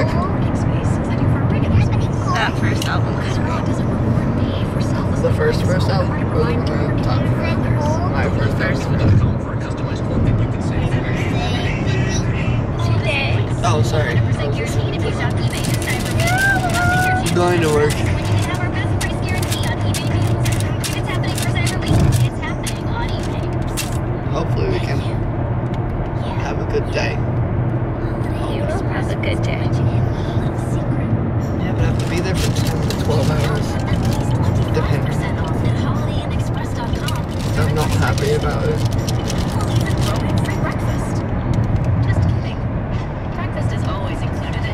That first album was great. The first first album or the one I'm talking about? My first First album. one. Oh, sorry. Going to work. Hopefully we can have a good day. You have a good day. Yeah, but I have to be there for 10 to 12 hours. Depending. I'm not happy about it.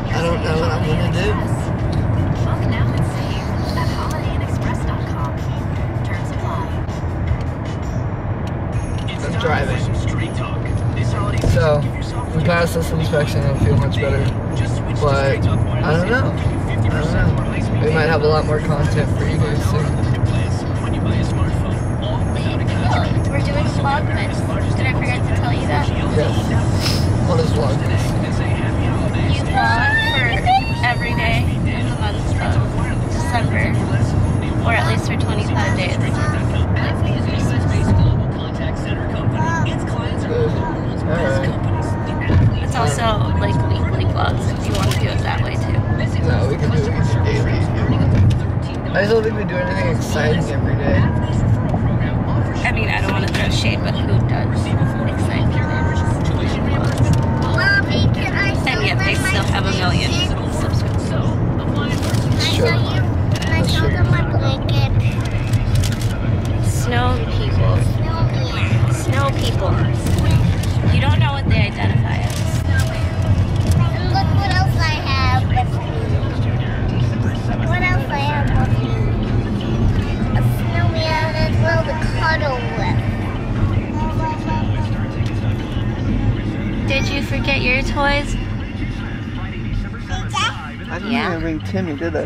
I don't know what I'm gonna do. Book now and save at holidayinexpress.com. Terms apply. I'm driving. So, we passed this inspection and I feel much better. But, I don't know. I don't know. We might have a lot more content for you guys soon. We're doing Vlogmas. Did I forget to tell you that? Yes. What is vlog? You vlog people. You don't know what they identify as. And look what else I have with me. What else I have with me? A snowman as well to cuddle with. Did you forget your toys? I didn't Yeah. even bring Timmy, did I?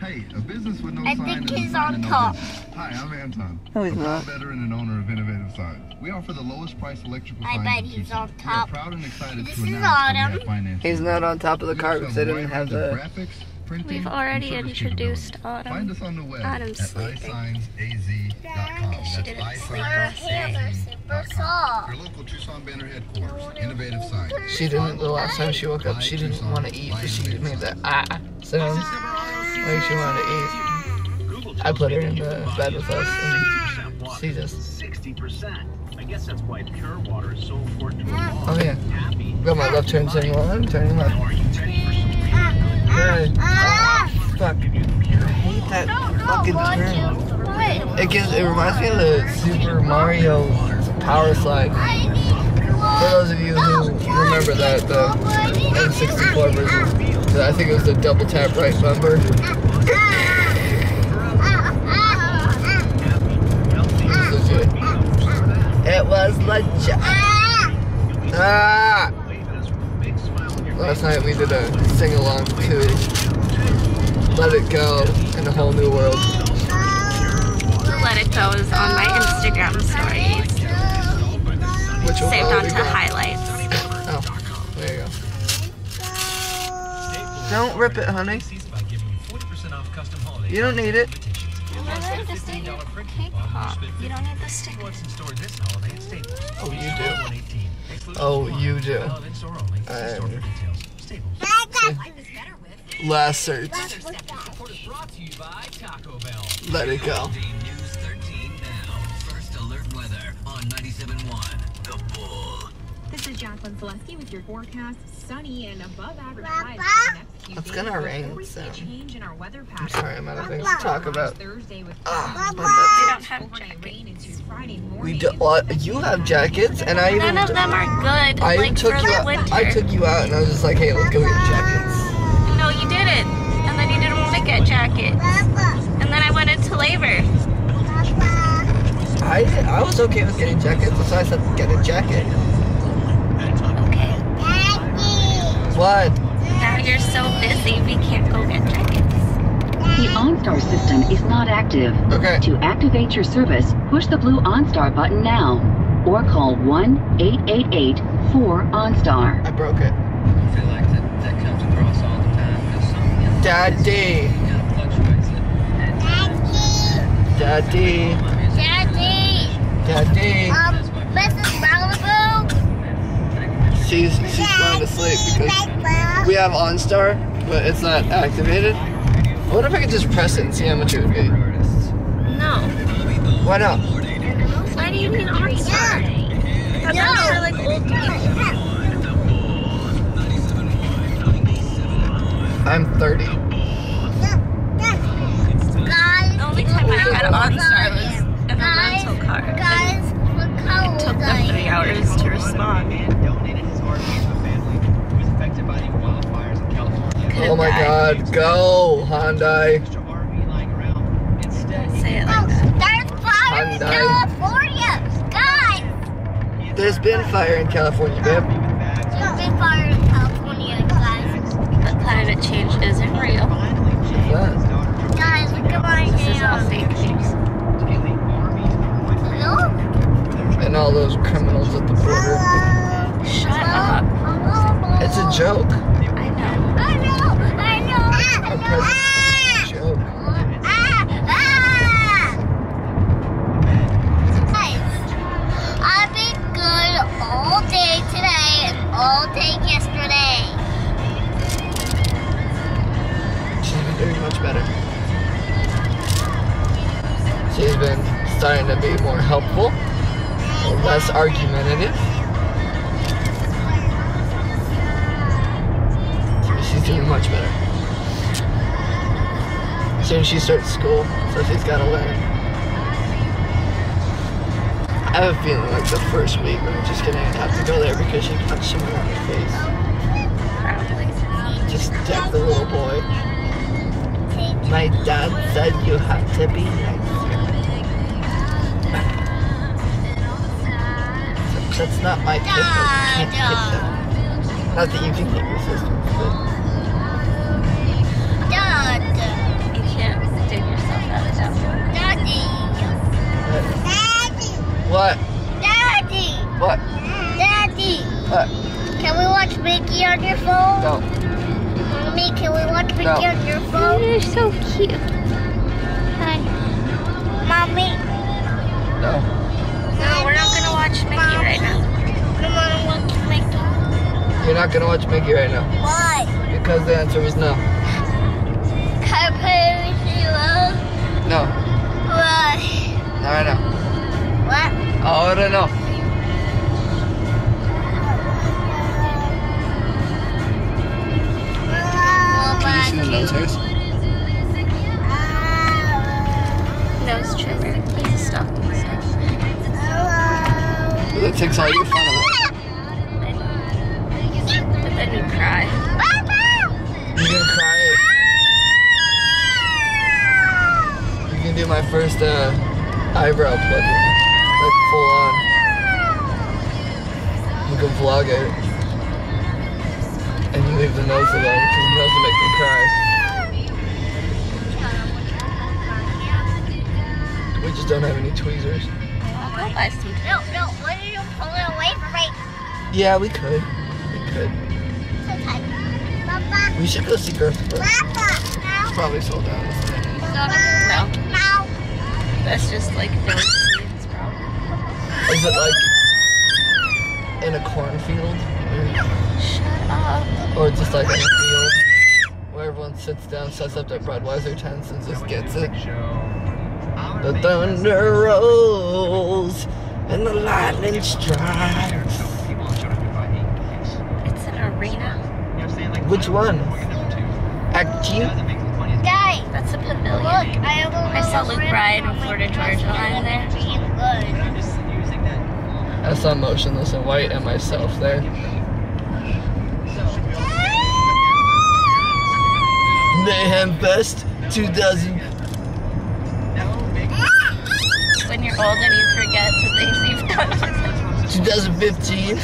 Hey, a business with no I sign think he's on of no top. Business. Hi, I'm Anton. No, he's a proud not. veteran and owner of Innovative Signs. We offer the lowest price electrical I bet in he's Tucson. on We top. are proud and excited This to is announce that we Autumn. financing. He's not on top of the We car also because they have a didn't have the. graphics, printing, We've already introduced capabilities. Autumn. Find us on the web Autumn's at sleeping. isignsaz.com. She That's didn't isignsaz.com. Super soft. Your local Tucson banner headquarters, Innovative Signs. She didn't, the last time she woke up, she didn't want to eat, but she made that ah sound. Like she wanted to eat. I put her in the bed with us, and she just. 60%. I guess that's why pure water is so important to a. Oh yeah. Happy. Got my left turn turning on, turning left. Now, are you ready for some Good. Ah! Fuck. I hate that fucking turn. It gives. It reminds me of the Super Mario Power Slide. For those of you who remember that, the N64 version, I think it was the double tap right bumper. It was legit. It was legit. Ah! Last night we did a sing along to Let It Go in a whole new world. Let It Go is on my Instagram stories. Which will Saved onto highlights. Oh, there you go. Don't rip it, honey. by giving you 40% off custom holiday You don't need it. You don't need the. Cake pop. You don't need the sticker. What's in store this holiday at Staples? Oh, you do. Oh, you do. Valid in store only. See Um, store for details. Staples. Last search. Report is brought to you by Taco Bell. Let it go. News 13 now. First alert weather on 97.1 The Bull. This is Jacqueline Zaleski with your forecast. Sunny and above average Papa? highs next few It's gonna rain we see a soon. change in our weather I'm pattern. sorry, I'm out of things to talk about. Thursday with Ah, clouds, my don't have rain jackets. Friday morning. We do. Well, you have jackets, and I even. None of them are good. I like took for you the out. winter. I took you out, and I was just like, "Hey, let's go get jackets." No, you didn't. And then you didn't want to get jackets. And then flavor? Papa. I I was okay with getting jackets, so I said get a jacket. Okay. Daddy. What? Now you're so busy, we can't go get jackets. The OnStar system is not active. Okay. To activate your service, push the blue OnStar button now or call 1-888-4OnStar. I broke it. I feel like that, that comes across all the time because something else Daddy. kind of fluctuates it. And Daddy. Daddy. Daddy. Um, Mrs. Malibu. She's she's going to sleep because we have OnStar, but it's not activated. I wonder if I could just press it and see how much it would be. No. Why not? Why do you mean OnStar? That's No. for like old people. I'm 30. Guys. The only time I had OnStar was in a Guys, rental car. guys, look how It took old I them three am. hours to respond. donated his RV to a family who was affected by the wildfires in California. Could've Oh my died. god, go Hyundai. Extra RV lying around. Instead, Say it Oh, like that. there's fire in California. Guys. There's been fire in California, babe. There's been fire in California, guys. But climate change isn't real. Guys, look at my This is all fake news. Look. And all those criminals at the border. Shut up. It's a joke. I know. I know. I know. I have a feeling like the first week we're just gonna have to go there because she punched someone in the face. Just deck the little boy. My dad said you have to be nice. That's not my kid. can't hit. Not that you can hit your sister, what? Daddy. What? Daddy. What? Can we watch Mickey on your phone? No. Mommy, can we watch Mickey No. on your phone? You're so cute. Hi. Mommy. No. No, we're not gonna watch Mickey right now. I want to watch Mickey. You're not gonna watch Mickey right now Why? because the answer is no. Can I play with you? No. Why? Not right now. What? Oh, I don't know. Can you see the nose hairs? Nose trimmer. He's a stocking stuff. That takes all your fun away. But then you cry. You can cry. You can do my first uh, eyebrow plucking, like full on. You can vlog it, and you leave the nose alone because the nose will make me cry. We just don't have any tweezers. I'll go buy some. No, no, what are you pulling away from me? Yeah, we could. We could. Papa, We should go see Girth Probably sold out. No, that's just like problem. Is it like in a cornfield? Shut up. Or, or just like in a field where everyone sits down, sets up their Budweiser tents and just gets it? The thunder rolls and the lightning strikes. It's an arena. Which one? Act G? Guys, That's a look, pavilion. I have a I saw Luke Bryan in Florida Georgia Line there. I saw Motionless in White and myself there. Mayhem Fest 2000. when you're old and you forget the things you've done. 2015.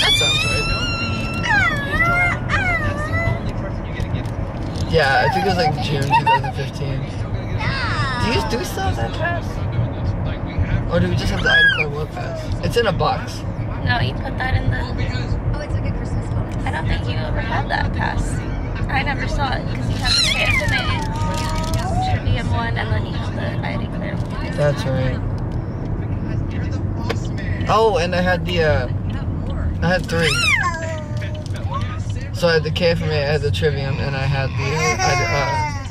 That sounds right. That's the only person you get a gift from. Yeah, I think it was like June 2015. Still gotta get a- Do you do have that pass? Or do we just have the Ida Club World Pass? It's in a box. no, you put that in the. Oh, it's like a Christmas bonus. I don't think you ever had that pass. I never saw it because you have the KFMA Trivium one and then you have the ID Clear one. That's right. Oh, and I had the, uh, I had three. So I had the KFMA, I had the Trivium, and I had the, uh,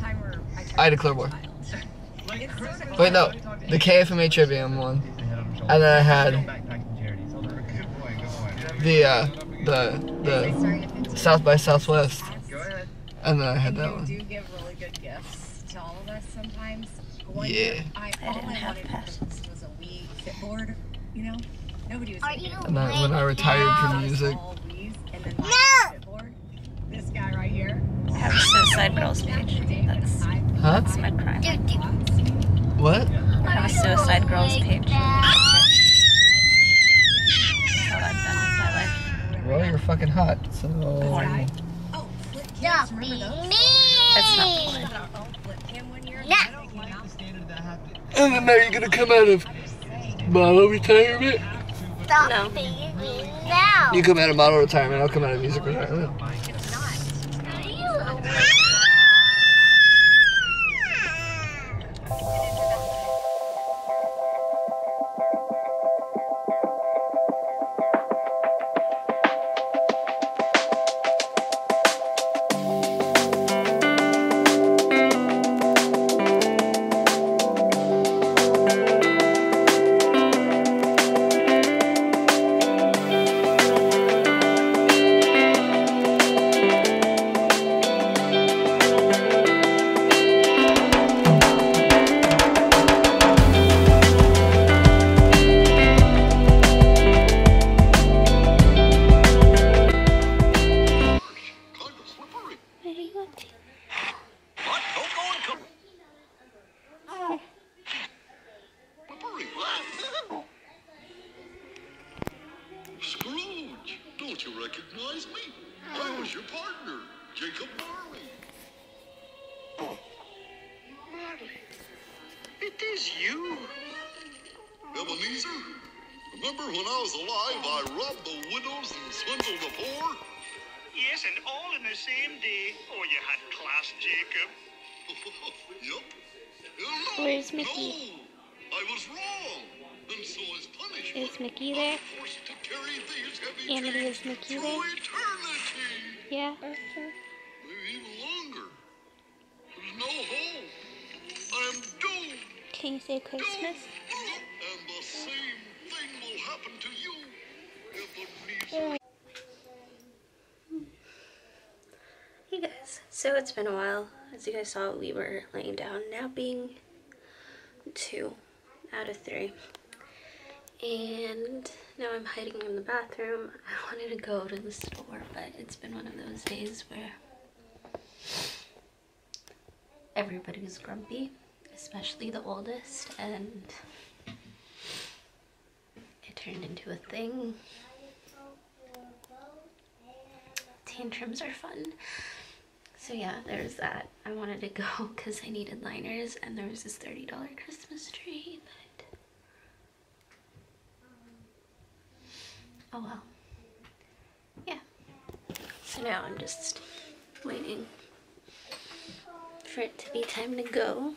Time I tried uh, Ida Club one. It's so much Wait, no, the KFMA Trivium one. And then I had backpacking charities. Those are good point. Good point. the, uh, the, the South by Southwest. And then I had that you one. do give really good gifts to all of us sometimes. Yeah. I, I all didn't I have wanted for. Christmas was a Wii Fitboard. You know, nobody was. Are gonna you get it. And then when I retired from music, Small Wiis, and then No! This guy right here. I have a Suicide Girls page. That's, huh? that's my crime. Do, do. What? I have a Suicide Girls page. That's how I've done with my life. Well, you're fucking hot, so. Oh, flip Stop cams. Remember being those? mean. It's not We porn. got our own flip cam one year. No. I don't came out. The standard that happened. And then now you're gonna come out of model retirement? Stop No. being mean now. You come out of model retirement, I'll come out of music retirement. Is Mickey there? I'm forced to carry these heavy Amity, chains is Mickey through there? eternity. Yeah. Uh, Maybe even longer. There's no hope. I'm doomed. Can you say Christmas? And the same thing will happen to you, Ebenezer. Hey guys, so it's been a while. As you guys saw, we were laying down, napping two out of three. And now I'm hiding in the bathroom. I wanted to go to the store, but it's been one of those days where everybody's grumpy, especially the oldest, and it turned into a thing. Tantrums are fun. So yeah, there's that. I wanted to go because I needed liners and there was this $30 Christmas tree, but oh well. Yeah. So now I'm just waiting for it to be time to go.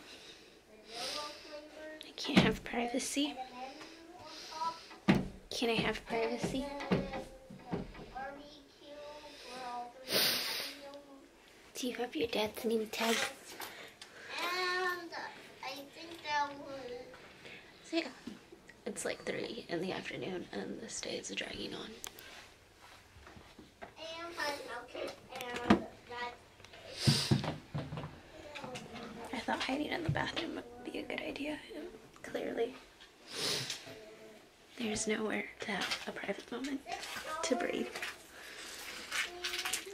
I can't have privacy. Can I have privacy? Do you have your dad's name tag? And I think that was. So yeah, it's like 3 in the afternoon and this day is dragging on. And has melted. And that. I thought hiding in the bathroom would be a good idea. and Clearly, there's nowhere to have a private moment to breathe.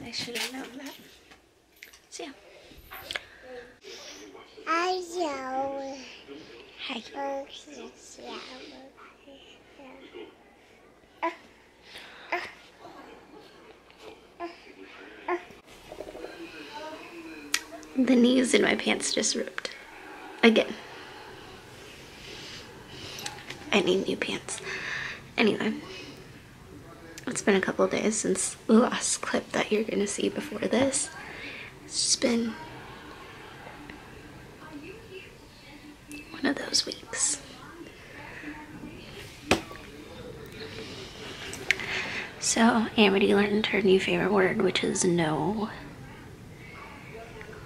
I should have known that. So yeah. I shower. Hi. Oh. The knees in my pants just ripped. Again. I need new pants. Anyway, it's been a couple days since the last clip that you're gonna see before this. Been one of those weeks. So, Amity learned her new favorite word, which is no.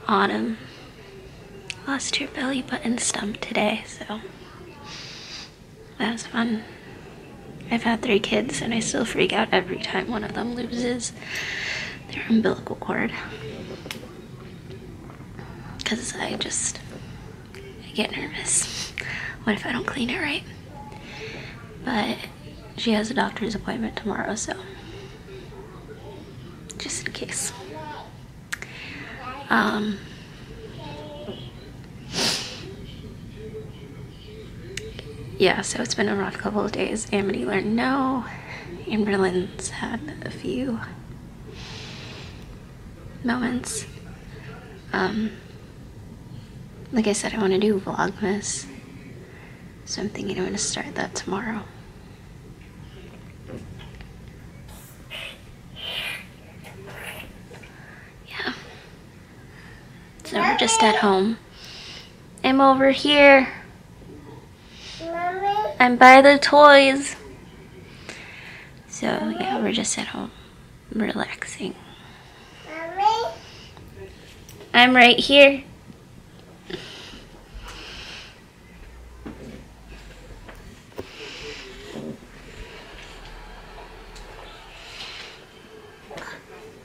Autumn lost her belly button stump today, so that was fun. I've had three kids and I still freak out every time one of them loses their umbilical cord. Because I just I get nervous. What if I don't clean it right? But she has a doctor's appointment tomorrow, so just in case. Um, yeah, so it's been a rough couple of days. Amity learned no. Amberlin's had a few moments. Um, like I said, I want to do Vlogmas. So I'm thinking I'm going to start that tomorrow. Yeah. So we're just at home. I'm over here. Mommy, I'm by the toys. So yeah, uh-huh. we're just at home relaxing. mommy, I'm right here.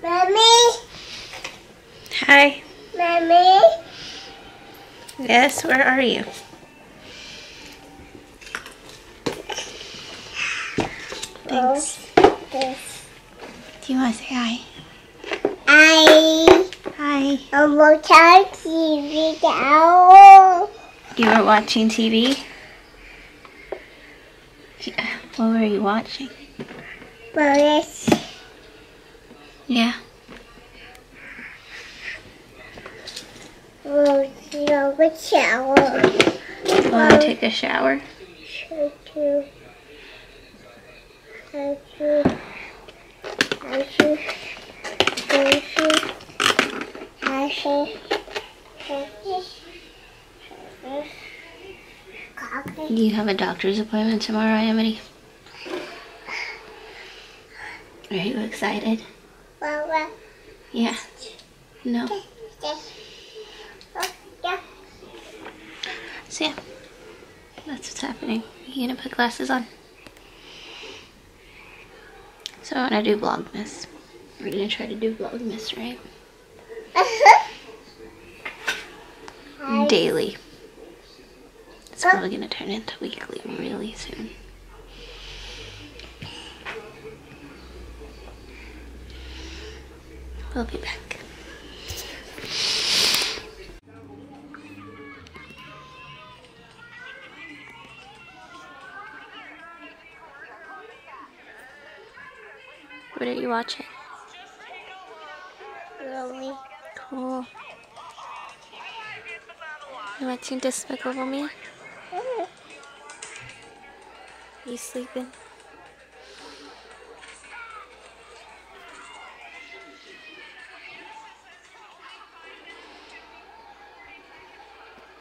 mommy, Hi. mommy. Yes, where are you? Thanks. Do you want to say hi? Hi. Hi. I'm watching TV now. You were watching TV? Yeah. What were you watching? Boris, Yeah. A shower. Want to take a shower? Should you? I should. I should. I should. I should. Coffee. You have a doctor's appointment tomorrow, Amity. Are you excited? Mama. Yeah. No. This. Oh, yeah. So yeah, that's what's happening. You gonna put glasses on? So when I do Vlogmas. We're gonna try to do Vlogmas, right? Daily. It's probably gonna turn into weekly really soon. We'll be back. What are you watching? Really? Cool. You watching Despicable Me? Mm-hmm. You sleeping?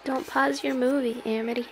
Don't pause your movie, Amity.